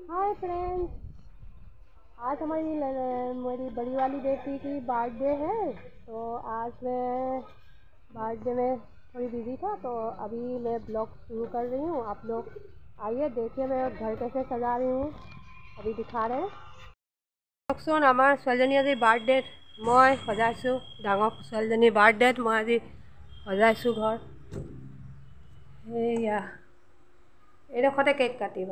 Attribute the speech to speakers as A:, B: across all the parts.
A: Hi friends आज हमारी मेरी बड़ी वाली बेटी की बर्थडे है तो आज मैं बर्थडे में थोड़ी बिज़ी था तो अभी मैं ब्लॉग शुरू कर रही हूँ आप लोग आइए देखिए मैं घर कैसे सजा रही हूँ अभी दिखा रहे हैं কওকচোন আমাৰ ছোৱালীজনী আজি বাৰ্থডেত মই সজাইছোঁ ডাঙৰ ছোৱালীজনীৰ বাৰ্থডেত মই আজি সজাইছোঁ ঘৰ সেয়া এইডোখৰতে কেক কাটিব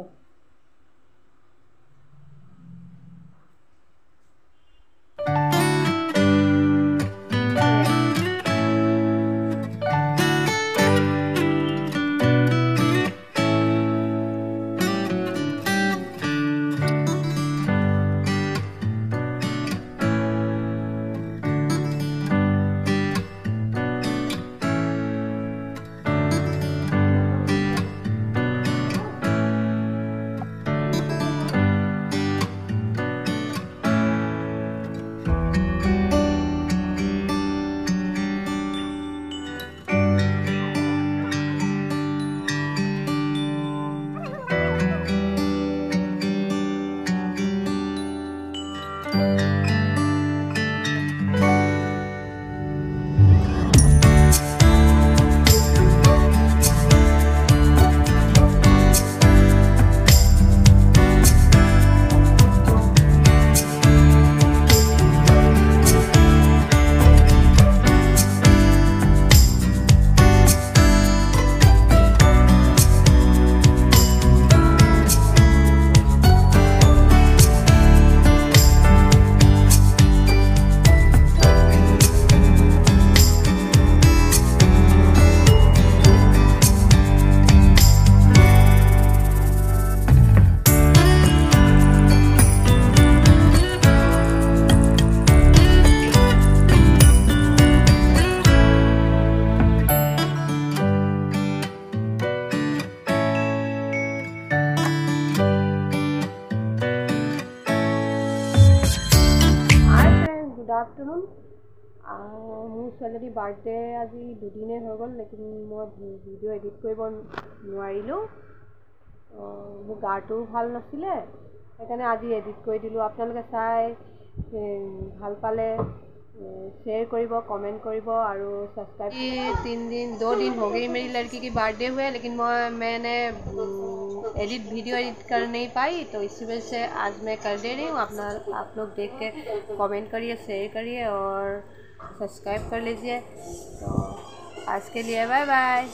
A: আফটাৰনুন মোৰ ছোৱালীজনীৰ বাৰ্থডে আজি দুদিনেই হৈ গ'ল লেকিন মই ভিডিঅ' এডিট কৰিব নোৱাৰিলোঁ মোৰ গাটোও ভাল নাছিলে সেইকাৰণে আজি এডিট কৰি দিলোঁ আপোনালোকে চাই ভাল পালে शेयर करिब कमेंट करिब और सब्सक्राइब तीन दिन दो दिन हो गई मेरी लड़की की बर्थडे हुए लेकिन मैं मैंने एडिट वीडियो एडिट कर नहीं पाई तो इसी वजह से आज मैं कर दे रही हूँ। अपना, आप लोग देख के कमेंट करिए शेयर करिए और सब्सक्राइब कर लीजिए। तो आज के लिए बाय बाय